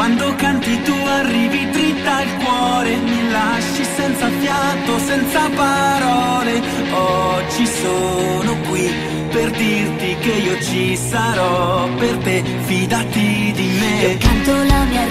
Quando canti tu arrivi dritta al cuore, mi lasci senza fiato, senza parole. Oggi sono qui per dirti che io ci sarò per te, fidati di me. Io canto la mia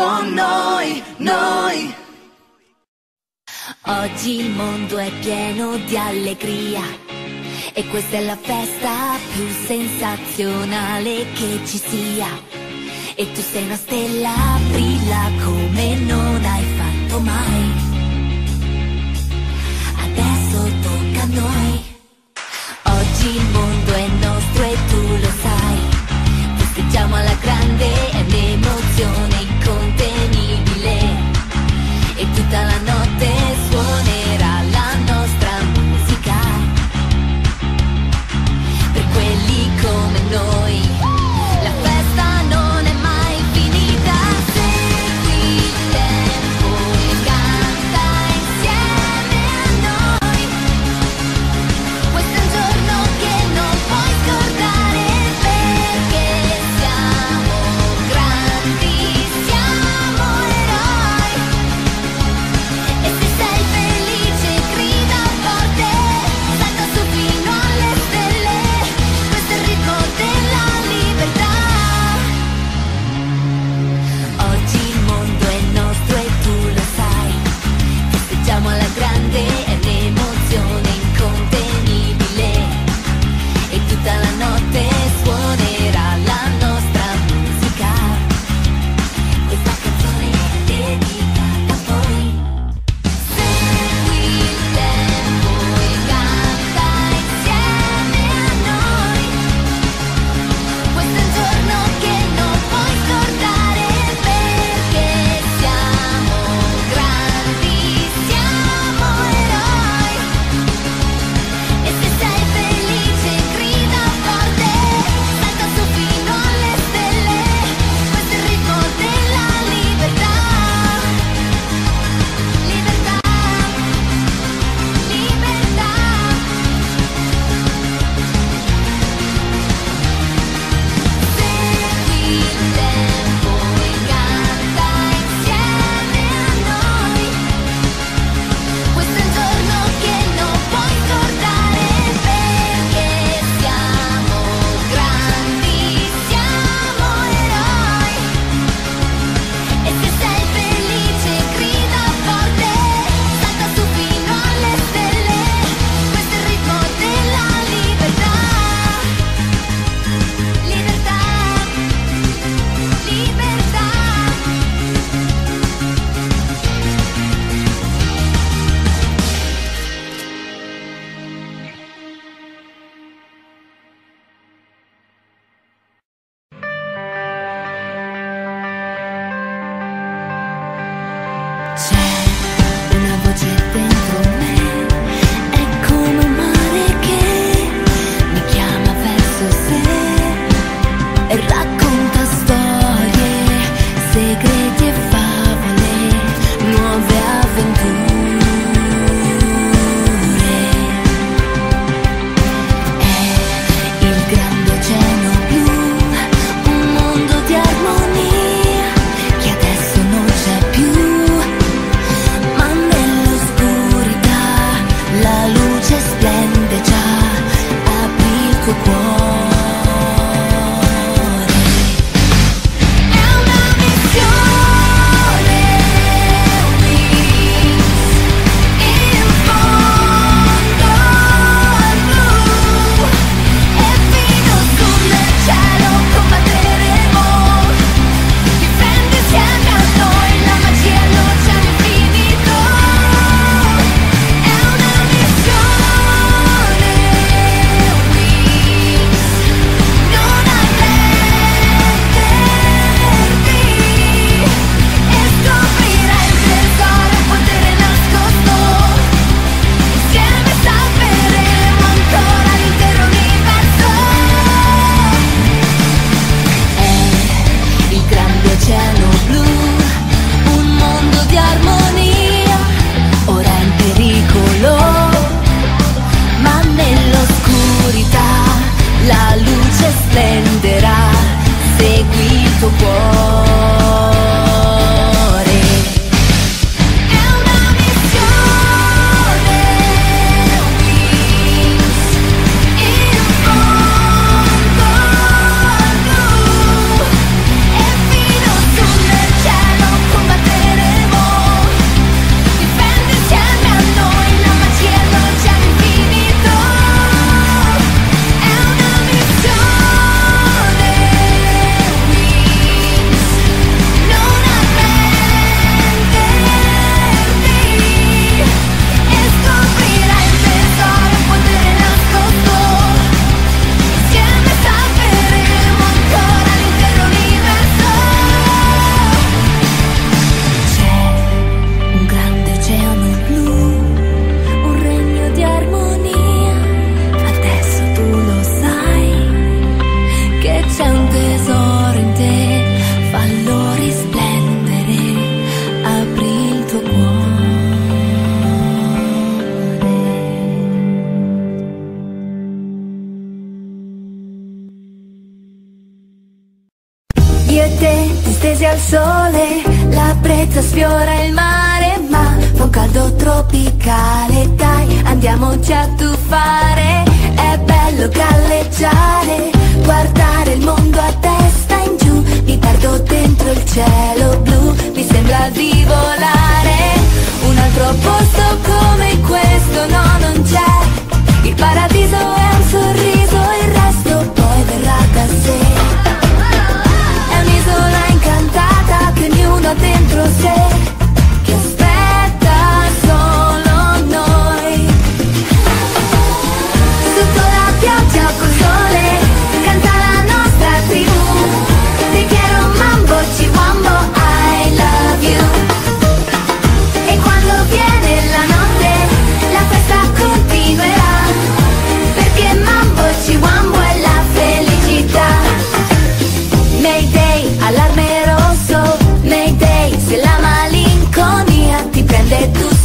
con noi, noi. Oggi il mondo è pieno di allegria e questa è la festa più sensazionale che ci sia. E tu sei una stella, brilla come non hai fatto mai. Adesso tocca a noi. Oggi il mondo è y la noche. time. Brezza sfiora il mare, ma fa un caldo tropicale, dai, andiamoci a tuffare, è bello galleggiare, guardare il mondo a testa in giù, mi perdo dentro il cielo blu, mi sembra di volare, un altro posto come questo no non c'è, il paradiso è un sorriso, il resto poi verrà da sé. Dentro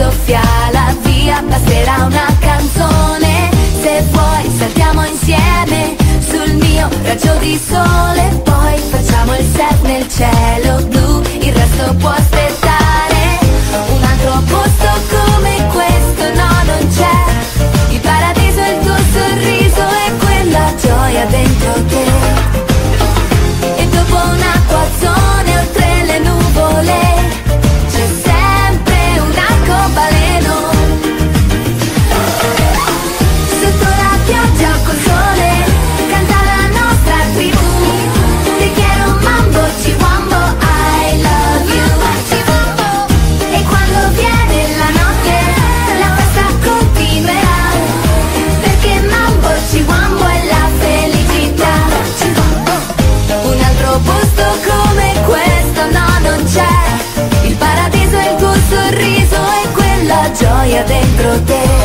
prende tu soffiala via Basterà una canzone. Se vuoi saltiamo insieme Sul mio raggio di sole. Poi facciamo il surf nel cielo blu Il resto può aspettare gioia dentro te